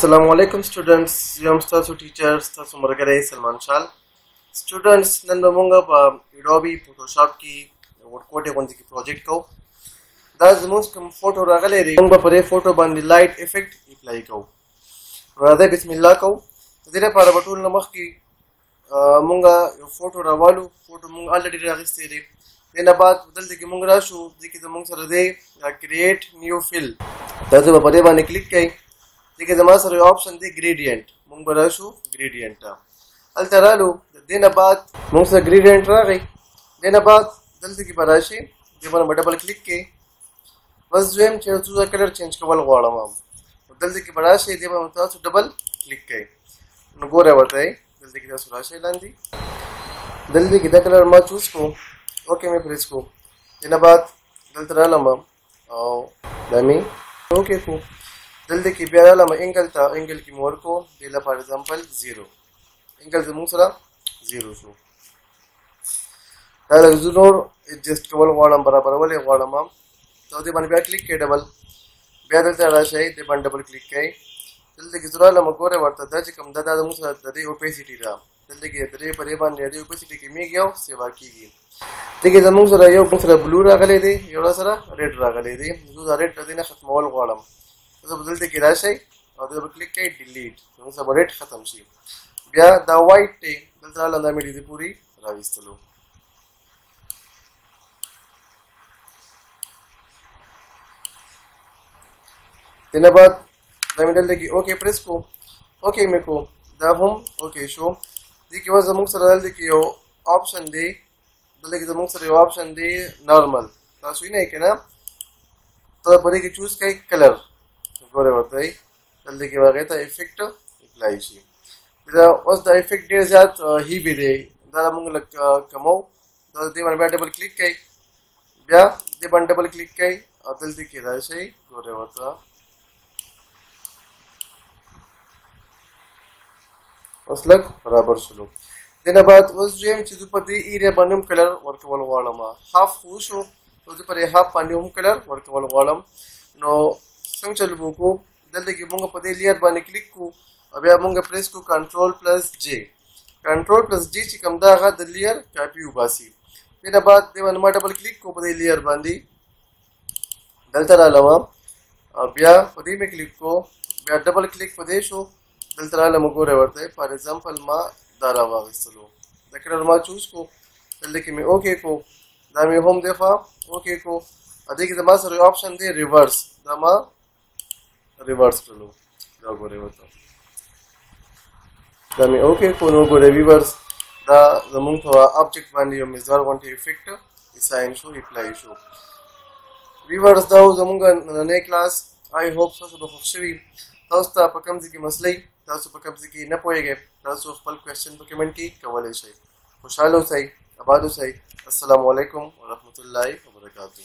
السلام علیکم سټوډنټس یم تاسو ټیچر تاسو مرګره سلمان شال سټوډنټس نن به موږ په اډوبي فوټوشاپ کې ورډ کوډ غونډه کې پروجیکټ کوو دا زموږ کوم فوټو راغلی دی موږ په دې فوټو باندې لایټ افیکټ اپلای کوو راځه بسم الله کوو دې لپاره به ټول مخ کې مونږه یو فوټو راوالو فوټو مونږ الریډي راغستې دي دنه بعد دلته کې مونږ راشو د کې زمونږ سره دی کریټ نیو فیل تاسو په دې باندې کلیک کړئ د کې زمونږ سره یو آپشن دی ګریډینټ مونږ به راشو ګریډینټ ته هلته رالو دنه بعد مونږ سره ګریډینټ راغی دنه بعد دلته کې به راشي دې باندې ډبل کلیک کړئ بس زه هم چې یو څه کلر چینج کول غواړم دلته کې به راشئ دې باندې تاسو ډبل کلیک کړئ نو ګوره ورته دلته کې تاسو راشئ لاندې دلته کې دا کلر ما چوز کړو اوکې مې پریس کړو دې نه بعد دلته رالم او دا مې اوکې کړو دلته کې بیا رالم انګل ته انګل کې مور کو دې لپاره اگزامپل زیرو انګل زموږ سره زیرو شو دا لږ زه نور ایډجسټ کول غواړم برابرول یې غواړم هم ته دې باندې بیا کلیک کړئ ډبل بیا دلته راشئ دې باندې ډبل کلیک کړئ دلته کې زرا له مګوره ورته دا چې کوم دا د موږ سره د دې اوپیسټي ده دلته کې درې په دې باندې دې اوپیسټي کې میږي او سیوا کیږي دغه زموږ سره یو بل سره بلو راغلی دی یو سره ریډ راغلی دی زه دا ریډ دې نه ختمول غواړم زه بدلته کې راشي او دا کلیک کړئ ډیلیټ نو سبا ریډ ختم شي بیا دا وایټ دی دلته رااله دا مې ډېرې پورې راویستلو دنه بعد دا مې دلته کې اوکې پریس کو اوکې مې کو دا هم اوکې شو دې کې وځه زموږ سره دلته کې یو آپشن دی دلته کې زموږ سره یو آپشن دی نارمل تاسو یې نه کنه ته پرې کې چوز کړئ کلر ګوره ورته دلته کې هغه ته افیکټ اپلای شي دا اوس دا افیکټ ډیر زیات هی به دی دا موږ لک کمو دا دې باندې بیا ډبل کلیک کړئ بیا دې باندې ډبل کلیک کړئ او دلته کې راشئ ګوره وته اوس لک برابر شلو دنه بعد اوس جیم چې په دې ایریا باندې کلر ورکول غواړم هاف خو شو نو زه پرې هاف باندې هم کلر ورکول غواړم نو څنګه چل وکړو دلته کې موږ په دې لیر باندې کلیک کو او بیا موږ پریس کو کنټرول پلس جی کنټرول پلس جی چې کوم دا هغه د لیر کاپی وباسي دې نه بعد دې باندې ما ډبل کلیک کو په دې لیر باندې دلته را لوم او بیا په دې مې کلیک کو بیا ډبل کلیک په دې شو دلته را لمه ګوره ورته فار ایگزامپل ما دا را واغستلو د کلر ما چوز کو دلته کې مې اوکې کو دا مې هم دی خوا اوکې کو ا دې کې د ما سره یو آپشن دی ریورس دا ما ریورس کړلو دا ګوره ورته دا مې اوکې کو نو ګوره ریورس دا زمونږ په آبجیکټ باندې یو مزدار غونټي افیکټ اساین شو اپلای شو ویورز دا زمونږ نننې کلاس آی هوپ تاسو به خوښ شوي تاسو ته په کوم ځای کې مسلې تاسو په کوم ځای کې نه پوهیږئ تاسو خپل کوېشن په کمنټ کې کولی شئ خوشحاله اوسئ آباد اوسئ السلام علیکم ورحمت الله وبرکاته